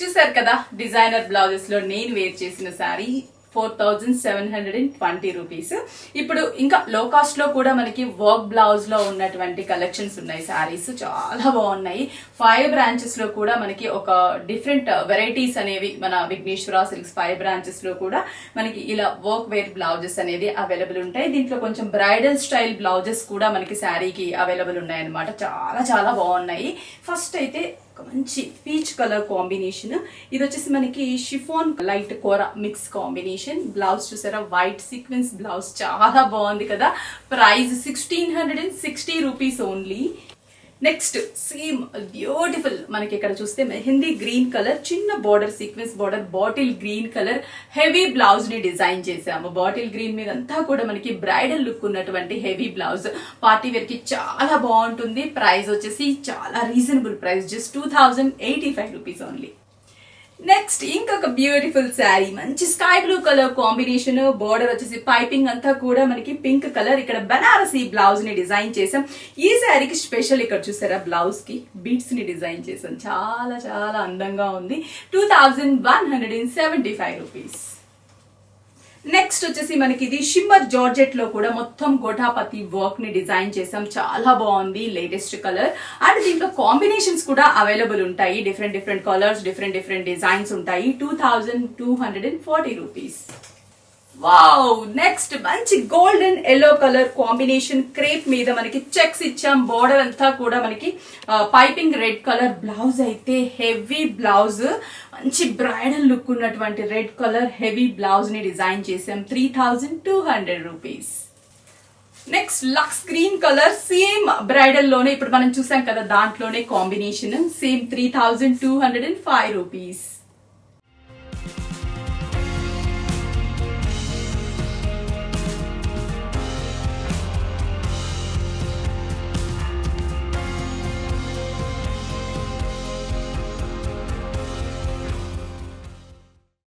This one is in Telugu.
చూసారు కదా డిజైనర్ బ్లౌజెస్లో నేను వేర్ చేసిన sari four thousand seven hundred and twenty rupees ఇప్పుడు ఇంకా లో కాస్ట్లో కూడా మనకి వర్క్ బ్లౌజ్లో ఉన్నటువంటి కలెక్షన్స్ ఉన్నాయి శారీస్ చాలా బాగున్నాయి. ఫైవ్ బ్రాంచెస్లో కూడా మనకి ఒక డిఫరెంట్ వెరైటీస్ అనేవి మన విఘ్నేశ్వర సిల్క్స్ ఫైవ్ బ్రాంచెస్లో కూడా మనకి ఇలా వర్క్ వేర్ బ్లౌజెస్ అనేది అవైలబుల్ ఉంటాయి. దీంట్లో కొంచెం బ్రైడల్ స్టైల్ బ్లౌజెస్ కూడా మనకి శారీకి అవైలబుల్ ఉన్నాయి అనమాట చాలా చాలా బాగున్నాయి. ఫస్ట్ అయితే ఒక మంచి పీచ్ కలర్ కాంబినేషన్. ఇది వచ్చేసి మనకి షిఫోన్ లైట్ కూర మిక్స్ కాంబినేషన్. బ్లౌజ్ చూసారా? White sequence blouse. చాలా బాగుంది కదా? Price sixteen hundred and sixty rupees only next same beautiful మనకి ఇక్కడ చూస్తే మెహందీ గ్రీన్ కలర్ చిన్న border sequence border bottle green colour heavy బ్లౌజ్ని డిజైన్ చేసాము బాటిల్ గ్రీన్ మీద అంతా కూడా మనకి బ్రైడల్ లుక్ ఉన్నటువంటి హెవీ బ్లౌజ్ పార్టీ వేర్కి చాలా బాగుంటుంది. ప్రైస్ వచ్చేసి చాలా reasonable price just two thousand eighty five rupees only next ఇంకొక బ్యూటిఫుల్ శారీ మంచి sky blue colour combination border వచ్చేసి పైపింగ్ అంతా కూడా మనకి పింక్ కలర్ ఇక్కడ బనారసి బ్లౌజ్ని డిజైన్ చేసాం ఈ శారీకి స్పెషల్ ఇక్కడ చూసారా? బ్లౌజ్కి బీట్స్ని డిజైన్ చేసాం చాలా చాలా అందంగా ఉంది. Two thousand one hundred and seventy five rupees next వచ్చేసి మనకి ఇది షిమ్మర్ జార్జెట్లో కూడా మొత్తం గోఠాపతి వర్క్ని డిజైన్ చేసాం చాలా బాగుంది లేటెస్ట్ కలర్ అండ్ దీంట్లో కాంబినేషన్స్ కూడా అవైలబుల్ ఉంటాయి. Different different colours different different designs ఉంటాయి. Two thousand two hundred and forty rupees wow next మంచి golden yellow colour combination crepe మీద మనకి చెక్స్ ఇచ్చాం. బోర్డర్ అంతా కూడా మనకి పైపింగ్ రెడ్ కలర్ బ్లౌజ్ అయితే హెవీ బ్లౌజ్ మంచి బ్రైడల్ లుక్ ఉన్నటువంటి రెడ్ కలర్ హెవీ బ్లౌజ్ని డిజైన్ చేసాం three thousand two hundred rupees next Lux green colour same బ్రైడల్లోనే ఇప్పుడు మనం చూసాం కదా దాంట్లోనే combination same three thousand two hundred and five rupees